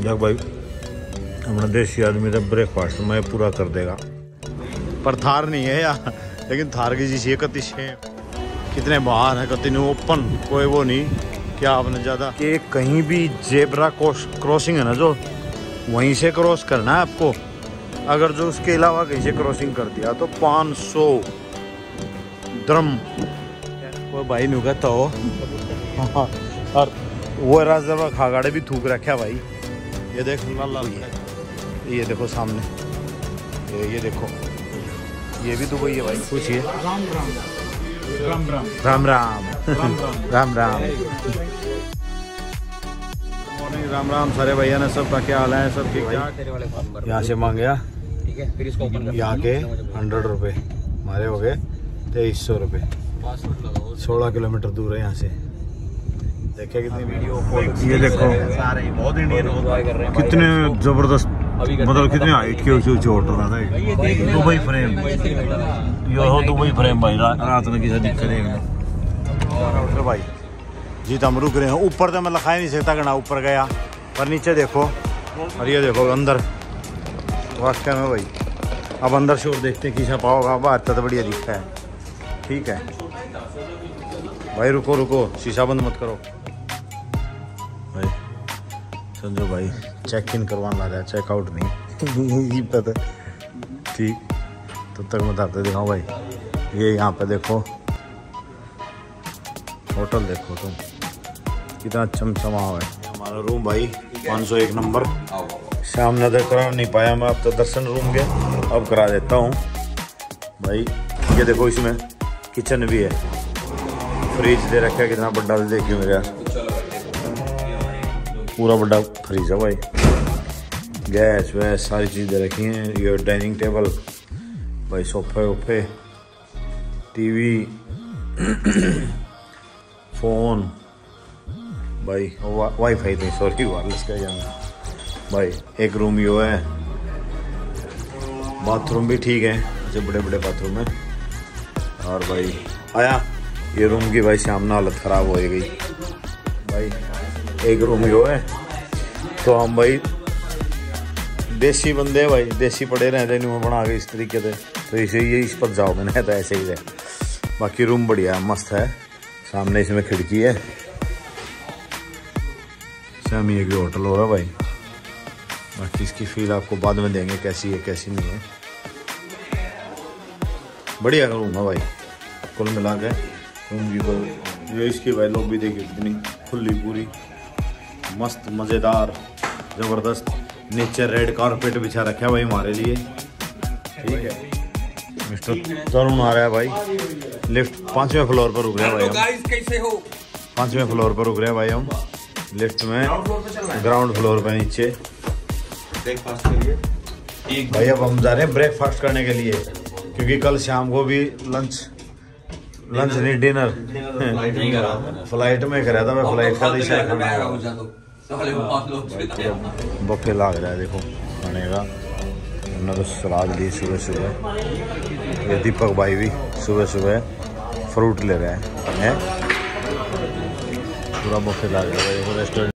जब भाई। अपना देसी आदमी तो ब्रेकफास्ट में पूरा कर देगा। पर थार नहीं है यार लेकिन थार की जिस कति से कितने बाहर है कति ओपन कोई वो नहीं। क्या आपने ज़्यादा? कि कहीं भी जेबरा क्रॉसिंग है ना जो वहीं से क्रॉस करना है आपको। अगर जो उसके अलावा कहीं से क्रॉसिंग कर दिया तो पाँच सौ ड्रम वो भाई नहीं कहता हो और वो राजा खागाड़े भी थूक रखा भाई। ये देख लाल ये देखो सामने। ये ये देखो। ये भी दुबई है भाई। पूछिए राम। राम राम। राम राम। राम मॉर्निंग राम राम। सारे भैया ने सब का क्या हाल है? सब ठीक ठाक? यहाँ से मांगे ठीक है फिर इसको ओपन यहाँ के हंड्रेड रुपए। हमारे हो गए तेईस सौ रुपये सोलह किलोमीटर दूर है यहाँ से। देखिए कितनी वीडियो ये देखो। बहुत इंडियन एंजॉय कर रहे हैं। कितने ज़बरदस्त मतलब कितने हाइट के ऊँचे ऊँचे होटल रहा था दुबई फ्रेम यो हो दुबई फ्रेम भाई रात में किसी दिक्कत नहीं भाई जी तो हम रुक रहे हैं। ऊपर तो मैं लखा ही नहीं सकता गणा ऊपर गया। पर नीचे देखो और ये देखो अंदर। वास्तव में भाई अब अंदर और देखते हैं किसा पाओगा बाहर तो बढ़िया दिखता है। ठीक है। भाई रुको रुको शीशा बंद मत करो। समझो भाई चेक इन करवाना रहा है चेकआउट नहीं। ये पता। ठीक। तब तक मैं बताते दिखाऊँ भाई। ये यहाँ पे देखो। होटल देखो तुम। कितना चमचमा हुआ है। हमारा रूम भाई 501 नंबर। शाम नज़र करा नहीं पाया मैं अब तो दर्शन रूम के। अब करा देता हूँ। भाई ये देखो इसमें किचन भी है। फ्रिज दे रखा है कितना बड़ा देखिए मेरे। यार पूरा बड़ा फ्रिज है भाई। गैस वैस सारी चीज़ रखी हैं ये डाइनिंग टेबल भाई सोफे वोफे टीवी फ़ोन भाई वा, वाईफाई नहीं सॉरी वायरलेस का जाना। भाई एक रूम यो है। बाथरूम भी ठीक है ऐसे बड़े बड़े बाथरूम है। और भाई आया ये रूम की भाई सामने हालत ख़राब हो गई। भाई एक रूम यो है तो हम भाई देसी बंदे भाई, देसी पड़े रहते नहीं बना के इस तरीके से। तो इसे ये इस पर जाओ मैंने तो ऐसे ही रहे बाकी रूम बढ़िया है, मस्त है। सामने इसमें खिड़की है। शामी एक होटल होगा भाई। बाकी इसकी फील आपको बाद में देंगे, कैसी है, कैसी नहीं है। बढ़िया रूम है भाई, कुल मिला के। रूम की कोई ये इसकी भाई भी देखिए कितनी खुली पूरी। मस्त मज़ेदार ज़बरदस्त नीचे रेड कारपेट बिछा रखा है भाई हमारे लिए। ठीक है। मिस्टर तरुण आ रहा है भाई। लिफ्ट पाँचवें फ्लोर पर रुक रहे हैं भाई हम। कैसे हो? पाँचवें फ्लोर पर रुक रहे हैं भाई हम। लिफ्ट में ग्राउंड फ्लोर पर नीचे। ब्रेकफास्ट के लिए। भाई अब हम जा रहे हैं ब्रेकफास्ट करने के लिए क्योंकि कल शाम को भी लंच लंच नहीं डिनर फ़्लाइट में करा था मैं फ़्लाइट का है पाँच लोग बफे लाग रहा है देखो खाने का। उन्होंने तो सलाद ली सुबह सुबह। ये दीपक भाई भी सुबह सुबह फ्रूट ले रहे हैं हैं? पूरा बफे लाग रहा है देखो रेस्टोरेंट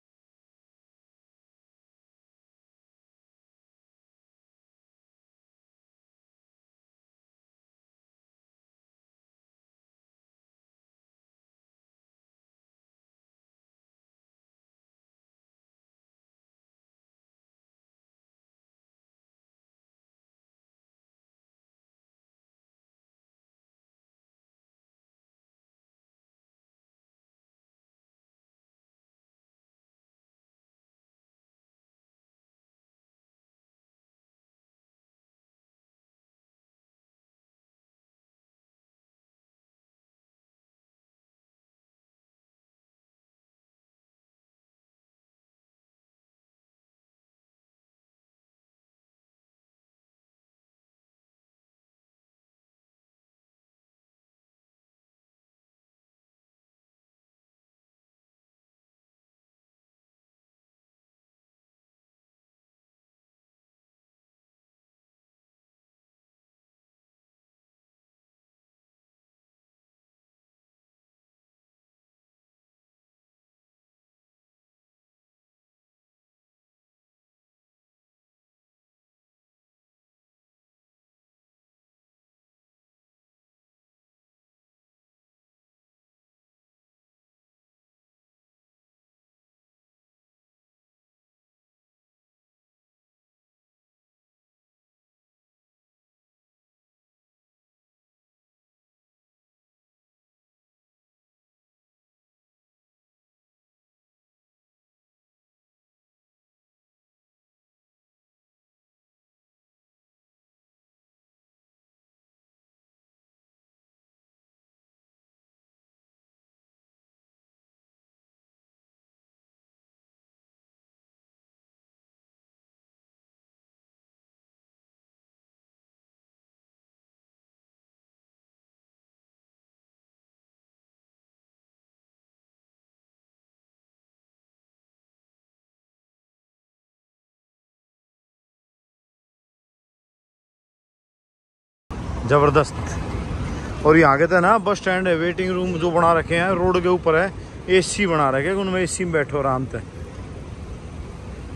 ज़बरदस्त। और यहाँ के तो ना बस स्टैंड है वेटिंग रूम जो बना रखे हैं रोड के ऊपर है एसी बना रखे हैं उनमें एसी में बैठो आराम से।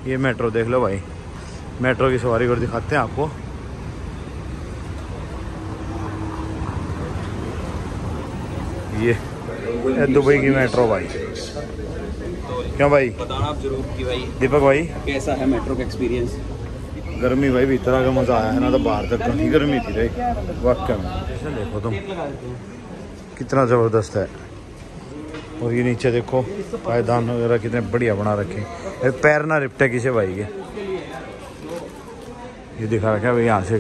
ये मेट्रो देख लो भाई। मेट्रो की सवारी कर दिखाते हैं आपको। ये ये दुबई की मेट्रो भाई। क्यों भाई? बताना आप ज़रूर कि भाई दीपक भाई? कैसा है मेट्रो का एक्सपीरियंस गर्मी भाई भीतर का मज़ा आया है ना तो बाहर तक काफ़ी गर्मी थी भाई वाकई में। देखो तुम। कितना ज़बरदस्त है। और ये नीचे देखो पायदान वगैरह कितने बढ़िया बना रखे हैं। पैर ना रिपटे किसे भाई के। ये दिखा रखा है भाई यहाँ से।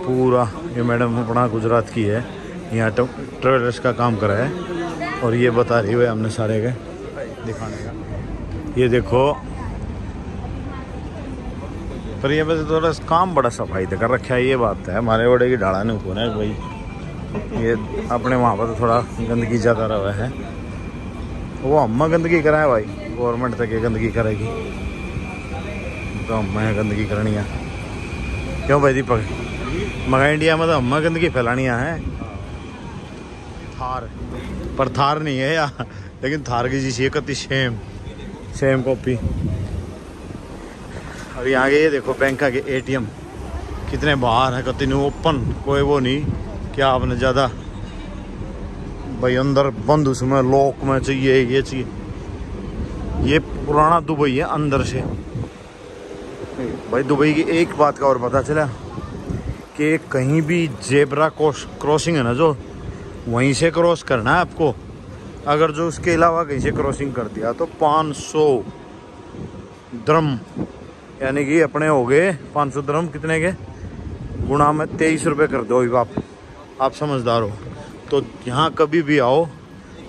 पूरा ये मैडम अपना गुजरात की है। यहाँ तो ट्रेवलर्स का काम करा है। और ये बता रही है हमने सारे के दिखाने का। ये देखो पर ये वैसे थोड़ा काम बड़ा सफ़ाई से कर रखा है, ये बात है। हमारे बड़े की ढाला नहीं कौन है भाई ये अपने वहाँ पर तो थोड़ा गंदगी ज़्यादा रहा है। वो अम्मा गंदगी कराए भाई। गवर्नमेंट तक ये गंदगी करेगी। तो अम्मा गंदगी करनी है। क्यों भाई दीपक? मगर इंडिया में तो अम्मा गंदगी फैलानी है। थार। पर थार नहीं है यार। लेकिन थार की जी कति सेम सेम कॉपी यहाँ के ये देखो बैंक का के एटीएम कितने बाहर है कितने ओपन कोई वो नहीं। क्या आपने ज़्यादा? भाई अंदर बंद उसमें लॉक में चाहिए, ये चाहिए। ये पुराना दुबई है, अंदर से। भाई दुबई की एक बात का और पता चला कि कहीं भी जेबरा क्रॉसिंग है ना जो, वहीं से क्रॉस करना है आपको। अगर जो उसके अलावा कहीं से क्रॉसिंग कर दिया तो 500 द्रम यानी कि अपने हो गए 500 द्रम कितने के? गुणा में तेईस रुपये कर दो आप आप समझदार हो। तो यहाँ कभी भी आओ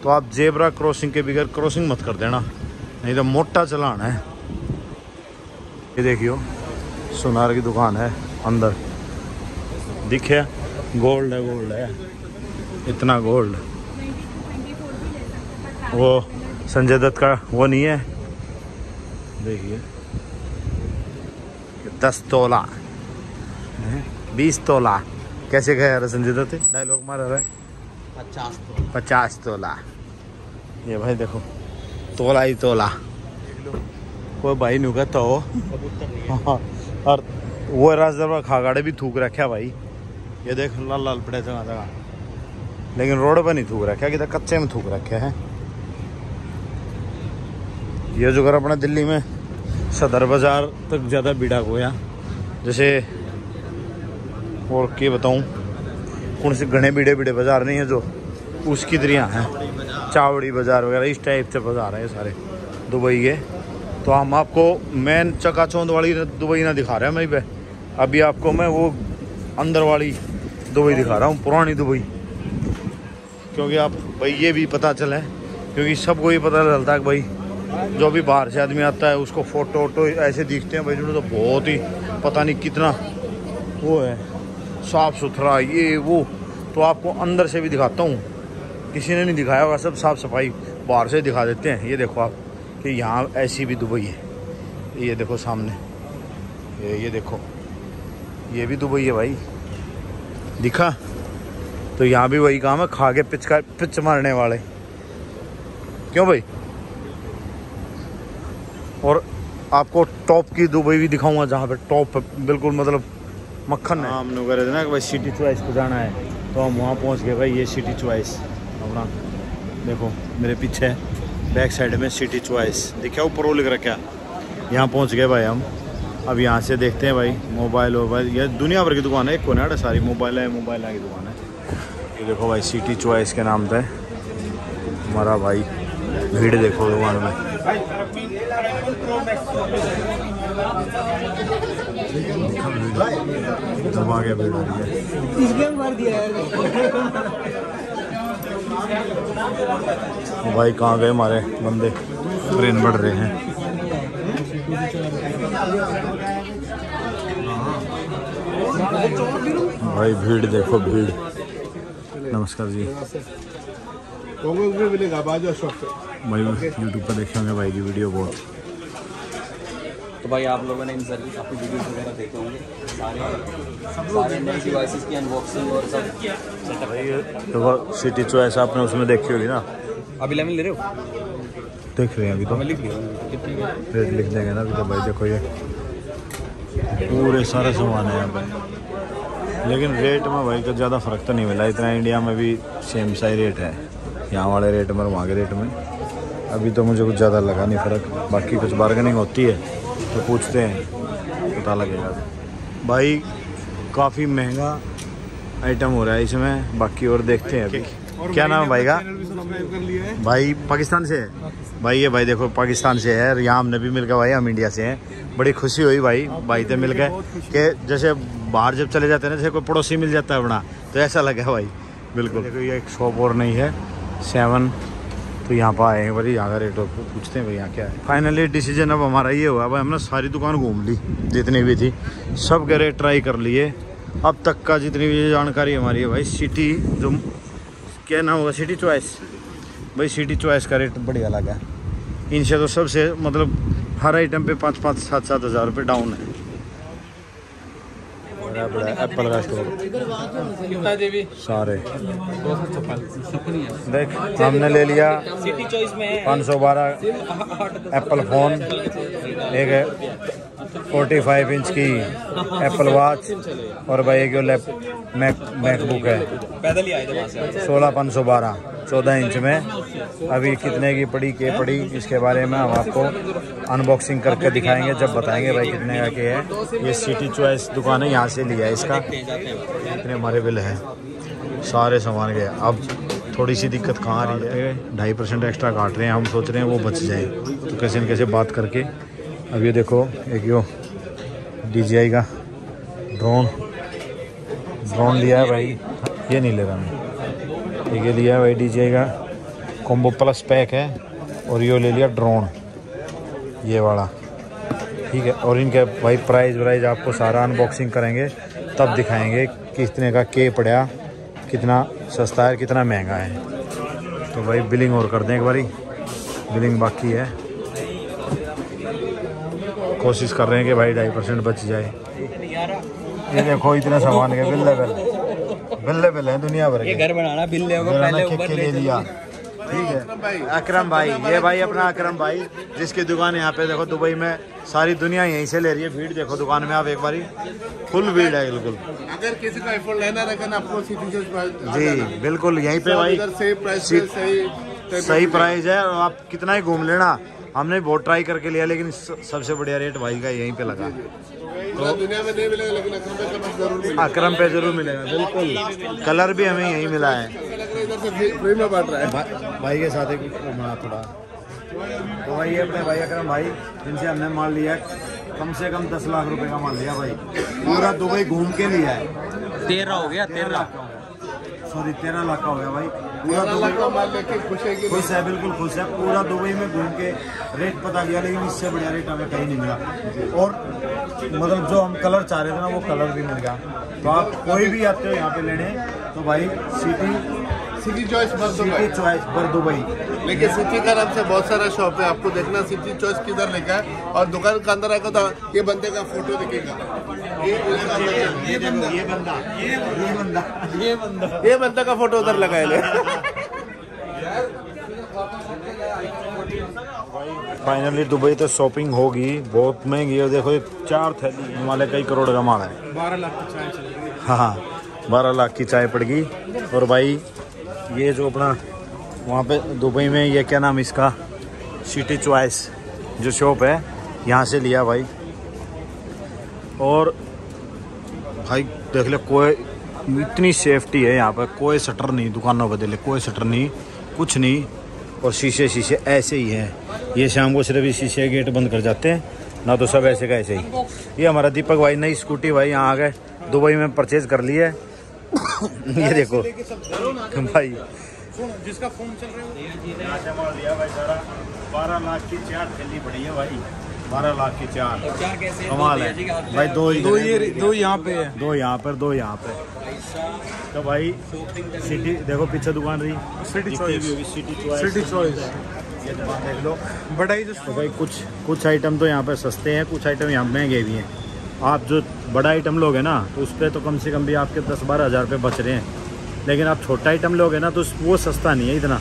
तो आप जेबरा क्रॉसिंग के बगैर क्रॉसिंग मत कर देना। नहीं तो मोटा चलान है। ये देखियो, सुनार की दुकान है अंदर। दिखे? गोल्ड है गोल्ड है। इतना गोल्ड। वो संजय दत्त का, वो नहीं है। देखिए। दस तोला। बीस तोला। कैसे गया यार संजय दत्त डायलॉग मारा रहा? है पचास तो पचास तोला। ये भाई देखो तोला ही तोला। कोई भाई नहीं कहता हो। है। और वो राजदरबार खागाड़े भी थूक रखे भाई। ये देख लाल लाल पड़े जगह जगह। लेकिन रोड पर नहीं थूक रखे कि कच्चे में थूक रखे हैं? ये जो कर अपना दिल्ली में सदर बाज़ार तक ज़्यादा भीड़ा होया। जैसे, और क्या बताऊँ, कौन से घने बीड़े बीड़े बाज़ार नहीं है जो उसकी तरह हैं। चावड़ी बाज़ार वगैरह, इस टाइप से बाज़ार है सारे, दुबई के। तो हम आपको मेन चकाचौंध वाली दुबई ना दिखा रहे हैं मैं अभी आपको मैं वो अंदर वाली दुबई दिखा रहा हूँ, पुरानी दुबई। क्योंकि आप, भाई ये भी पता चले, क्योंकि सबको ये पता चलता है कि भाई जो भी बाहर से आदमी आता है, उसको फ़ोटो वोटो ऐसे दिखते हैं, भाई तो बहुत ही, पता नहीं कितना वो है। साफ़ सुथरा ये, वो। तो आपको अंदर से भी दिखाता हूँ। किसी ने नहीं दिखाया होगा, सब साफ़ सफ़ाई बाहर से दिखा देते हैं। ये देखो आप कि यहाँ ऐसी भी दुबई है। ये देखो सामने। ये ये देखो। ये भी दुबई है भाई। दिखा? तो यहाँ भी वही काम है खा के पिच का पिच मारने वाले। क्यों भाई? और आपको टॉप की दुबई भी दिखाऊँगा जहाँ पे टॉप बिल्कुल मतलब मक्खन है। हमने कह रहे थे ना कि भाई सिटी चॉइस को जाना है तो हम वहाँ पहुँच गए भाई, ये सिटी चॉइस अपना, देखो, मेरे पीछे बैक साइड में सिटी चॉइस देखा ऊपर वो लिख रखा यहाँ पहुँच गए भाई हम। अब यहाँ से देखते हैं भाई मोबाइल वोबाइल, ये दुनिया भर की दुकान है, एक को ना सारी मोबाइल है मोबाइल की दुकान है। ये देखो भाई सिटी चॉइस के नाम से हमारा भाई, भीड़ देखो दुकान में। दबा के भीड़ हो रही है भाई, कहाँ गए हमारे बंदे? ट्रेन बढ़ रहे हैं। भाई, भीड़ देखो, भीड़। नमस्कार जी। Pongo un मिलेगा बाजू शॉप पे। भाई यूट्यूब पर देखे होंगे भाई की वीडियो बहुत। तो भाई आप लोगों ने इन सर्विस आपकी वीडियोस वगैरह देखे होंगे। सारे सारे नए डिवाइसेस की अनबॉक्सिंग और सब सेटअप भाई देखो सिटी चॉइस आपने उसमें देखी होगी ना? अभी लेमन ले रहे हो? देख रहे हैं अभी तो। मैं लिख रेट लिख देंगे ना अभी तो भाई देखो ये। पूरे सारे सामान है यहाँ पे। लेकिन रेट में भाई का ज़्यादा फ़र्क तो नहीं मिला। इतना इंडिया में भी सेम सा ही रेट है। यहाँ वाले रेट में और वहाँ के रेट में। अभी तो मुझे कुछ ज़्यादा लगा नहीं फ़र्क। बाकी कुछ बार्गेनिंग होती है तो पूछते हैं। पता लगेगा। भाई काफ़ी महँगा आइटम हो रहा है इसमें। बाकी और देखते हैं अभी। क्या नाम है भाई का? भाई पाकिस्तान से है? भाई ये भाई देखो पाकिस्तान से है। यहाँ हमने भी मिल गया भाई हम इंडिया से हैं। बड़ी खुशी हुई भाई। भाई तो मिल गए कि जैसे बाहर जब चले जाते हैं ना जैसे कोई पड़ोसी मिल जाता है अपना तो ऐसा लगा भाई। बिल्कुल। देखो ये एक शॉप और नहीं है। सेवन तो यहाँ पर आए हैं भाई यहाँ का रेट पूछते हैं भाई यहाँ क्या है। फाइनली डिसीज़न अब हमारा ये हुआ, भाई हमने सारी दुकान घूम ली, जितनी भी थी। सब के रेट ट्राई कर लिए। अब तक का जितनी भी जानकारी हमारी है भाई सिटी जो, क्या नाम होगा? सिटी चॉइस भाई सिटी चॉइस का रेट बढ़िया लगा। इनसे तो सबसे मतलब हर आइटम पे पाँच पाँच, सात सात हज़ार रुपये डाउन है। बड़ा बड़ा एप्पल का स्टोर सारे। देख हमने ले लिया सिटी चॉइस में है। पाँच सौ बारह एप्पल फ़ोन। एक है फोर्टी फाइव इंच की एप्पल वॉच और भाई एक लैप मैक मैकबुक है। पैदल ही आए थे वहाँ से सोलह पाँच सौ बारह चौदह इंच में। अभी कितने की पड़ी के पड़ी इसके बारे में हम आपको अनबॉक्सिंग करके दिखाएँगे जब बताएँगे भाई कितने का के है। ये सिटी चॉइस दुकान है यहाँ से लिया है इसका। इतने हमारे बिल है। सारे सामान गए। अब थोड़ी सी दिक्कत कहाँ आ रही है? ढाई परसेंट एक्स्ट्रा काट रहे हैं हम सोच रहे हैं वो बच जाए। तो कैसे न कैसे बात करके अब ये देखो, एक यो डी का ड्रोन ड्रोन लिया है भाई। ये नहीं ले रहा मैं। ये लिया है भाई डी का। कॉम्बो प्लस पैक है, और ये ले लिया ड्रोन ये वाला। ठीक है, और इनके भाई प्राइस वाइज आपको सारा अनबॉक्सिंग करेंगे, तब दिखाएँगे कितने का के पड़ा, कितना सस्ता है, कितना महँगा है। तो भाई बिलिंग और कर दें एक बारी। बिलिंग बाकी है। कोशिश कर रहे हैं कि भाई ढाई परसेंट बच जाए। ये देखो इतने सामान के बिल्ले बिल। बिल्ले बिल हैं दुनिया भर के। घर बनाना बिल ले जरा पहले ऊपर ले ले लिया। ठीक है। अकरम भाई ये भाई अपना अकरम भाई जिसकी दुकान यहाँ पे देखो दुबई में सारी दुनिया यहीं से ले रही है भीड़। देखो दुकान में आप एक बारी फुल भीड़ है बिल्कुल। अगर किसी को आईफोन लेना रहेगा आपको जी बिल्कुल यहीं पे भाई। सही प्राइस है और आप कितना ही घूम लेना। हमने बहुत ट्राई करके लिया लेकिन सबसे बढ़िया रेट भाई का यहीं पे लगा। पूरा दुनिया में नहीं मिलेगा लेकिन अकरम भाई के ज़रूर मिलेगा। अकरम पे ज़रूर मिलेगा बिल्कुल। कलर भी हमें यहीं मिला है। लग रहा है इधर से फ्री- फ्री में बांट रहा है। भाई के साथ एक थोड़ा। तो भाई ये अपने भाई अकरम भाई जिनसे हमने माल लिया कम से कम दस लाख रुपए का माल लिया भाई। पूरा दुबई घूम के लिया है। तेरह हो गया तेरह। सॉरी तेरह लाख का हो गया भाई। पूरा दुबई का माल लेके खुश है बिल्कुल खुश है। पूरा दुबई में घूम के रेट पता किया लेकिन इससे बढ़िया रेट हमें कहीं नहीं मिला। और मतलब जो हम कलर चाह रहे थे ना वो कलर भी मिल गया। तो आप कोई भी आते हो यहाँ पे लेने तो भाई city City Choice City Choice पर दुबई। लेकिन सिटी का नाम से बहुत सारा शॉप है। आपको देखना सिटी चॉइस किधर लिखा है। और दुकान के अंदर आएगा तो ये बंदे का फ़ोटो दिखेगा। ये ये ये बंदा ये बंदा ये बंदा। ये बंदा का फ़ोटो उधर लगाए ले। फाइनली दुबई तो शॉपिंग होगी बहुत महँगी है। देखो ये चार थैली हिमालय कई करोड़ का माल है। बारह लाख की चाय हाँ। हाँ बारह लाख की चाय पड़गी और भाई ये जो अपना वहाँ पे दुबई में ये क्या नाम इसका? सिटी चॉइस जो शॉप है, यहाँ से लिया भाई। और भाई देख ले, कोई इतनी सेफ्टी है यहाँ पर कोई शटर नहीं, दुकानों पर ले, कोई शटर नहीं, कुछ नहीं। और शीशे शीशे ऐसे ही हैं। ये शाम को सिर्फ़ शीशे गेट बंद कर जाते हैं, ना तो सब ऐसे का ऐसे ही। ये हमारा दीपक भाई, नई स्कूटी भाई, यहाँ आ गए, दुबई में परचेज कर ली है। ये देखो, भाई जिसका फ़ोन चल रहा है बारह लाख की चार थैली पड़ी है भाई। बारह लाख की चार। चार कैसे कमाल है। भाई दो ही दो ये दो यहाँ पे है। दो यहाँ पर दो यहाँ पे। तो भाई सिटी देखो पीछे दुकान रही। सिटी चॉइस सिटी चॉइस ये दुकान देख लो। बड़ा ही तो भाई कुछ कुछ आइटम तो यहाँ पे सस्ते हैं कुछ आइटम यहाँ महँगे भी हैं। आप जो बड़ा आइटम लोगे ना तो उस पर तो कम से कम भी आपके दस बारह हज़ार रुपये बच रहे हैं। लेकिन आप छोटा आइटम लोगे ना तो वो सस्ता नहीं है इतना।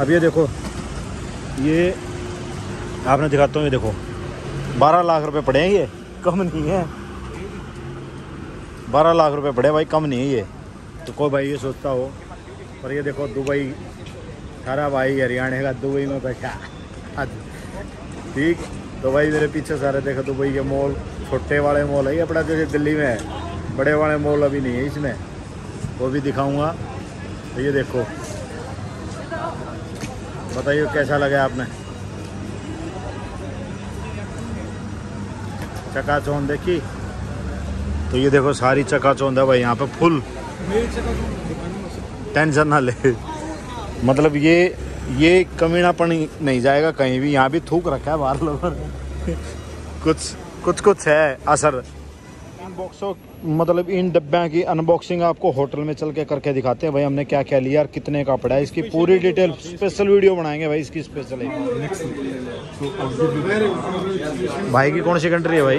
अब ये देखो, ये आपने दिखाता हूँ, ये देखो। बारह लाख रुपए पड़े हैं ये, कम नहीं है। बारह लाख रुपए पड़े भाई, कम नहीं है ये। तो कोई भाई ये सोचता हो, पर ये देखो, दुबई, सारा भाई हरियाणा का दुबई में बैठा। ठीक तो भाई मेरे पीछे सारे देखो, दुबई के मॉल छोटे वाले मॉल है ये, अपना जैसे दिल्ली में है, बड़े वाले मॉल अभी नहीं है इसमें। वो भी दिखाऊँगा। तो ये देखो। बताइए कैसा लगा आपने? चकाचौंध देखी? तो ये देखो सारी चकाचौंध है भाई यहाँ पे फुल। टेंशन ना ले। मतलब ये ये कमीनापन नहीं जाएगा कहीं भी। यहाँ भी थूक रखा है बाहर लोगों ने। कुछ कुछ कुछ है असर। बॉक्सों मतलब इन डब्बे की अनबॉक्सिंग आपको होटल में चल के करके दिखाते हैं। भाई हमने क्या क्या लिया और कितने का पड़ा है? इसकी पूरी डिटेल स्पेशल वीडियो बनाएँगे भाई इसकी स्पेशल है। भाई की कौन सी कंट्री है भाई?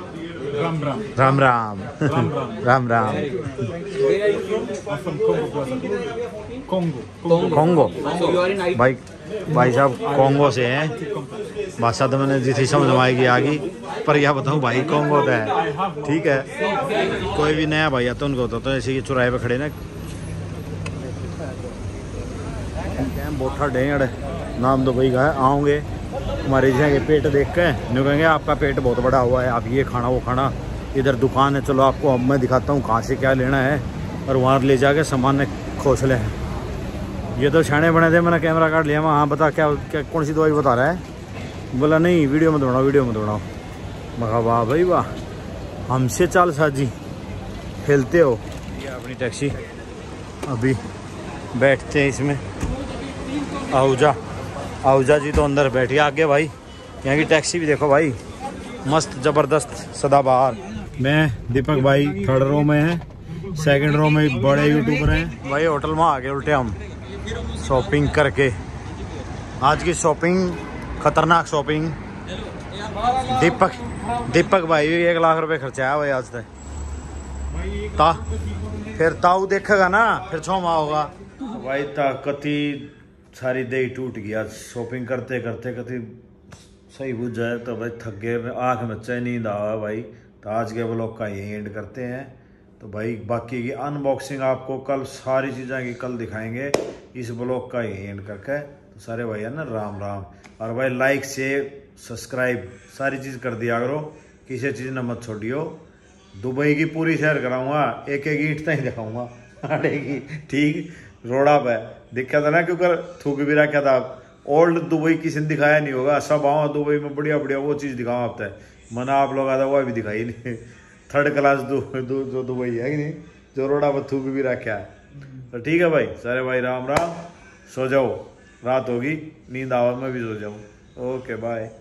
राम राम राम राम कॉन्गो भाई भाई साहब कॉन्गो से हैं। बात तो मैंने जितनी समझ में आएगी आ गई पर यह बताऊँ भाई कॉन्गो तो का है। ठीक है। कोई भी नया भाई आता तो उनको बताता हूँ जैसे कि पे खड़े ना। बोठा डेड़ नाम दुबई का है आओगे। हमारे जैसे पेट देख के। न्यू कहेंगे, आपका पेट बहुत बड़ा हुआ है, आप ये खाना, वो खाना। इधर दुकान है, चलो आपको अब मैं दिखाता हूँ कहाँ से क्या लेना है। और वहाँ ले जाके सामान खोसले हैं। ये तो छाने बने थे, मैंने कैमरा काट लिया, मैं हाँ बता, क्या क्या, कौन सी दवाई बता रहा है? बोला, नहीं वीडियो मत बनाओ वीडियो मत बनाओ। मैं वाह भाई, वाह। हमसे चाल साजी। खेलते हो। अपनी टैक्सी। अभी बैठते हैं इसमें। आहूजा आहूजा जी तो अंदर बैठिए आगे भाई। यहाँ की टैक्सी भी देखो भाई। मस्त ज़बरदस्त सदाबहार। मैं दीपक भाई थर्ड रो में है सेकंड रो में बड़े यूट्यूबर हैं। भाई होटल में आ गए उल्टे हम। शॉपिंग करके। आज की शॉपिंग खतरनाक शॉपिंग दीपक दीपक भाई भी एक लाख रुपए खर्चा है भाई आज तक। ता फिर ताऊ देखेगा ना फिर छोमा होगा भाई ता कति सारी दही टूट गया शॉपिंग करते करते कति सही बुझ जाए तो भाई थक गए। आँख में चाहे नींद आवा भाई। तो आज के ब्लॉग का यही एंड करते हैं। तो भाई बाकी की अनबॉक्सिंग आपको कल सारी चीज़ें की कल दिखाएँगे। इस ब्लॉग का यही एंड करके। तो सारे भाई है ना, राम राम। और भाई लाइक शेयर सब्सक्राइब सारी चीज़ कर दिया करो। किसी चीज़ न मत छोड़ियो। दुबई की पूरी सैर कराऊँगा। एक एक ईंट तक दिखाऊँगा। अड़ेगी ठीक। रोड़ा पे। दिक्कत था ना क्योंकि थूक भी रखा था ओल्ड दुबई किसी ने दिखाया नहीं होगा। सब आओ दुबई में बढ़िया बढ़िया वो चीज़ दिखाऊँ आप तक मना आप लोग आता वो भी दिखाई नहीं। थर्ड क्लास दु, दु, जो दुबई है कि नहीं जो रोड़ा पर थूक भी रखा है। तो ठीक है भाई सारे भाई राम राम सो जाओ। रात होगी नींद आवा मैं भी सो जाऊँ। Okay bye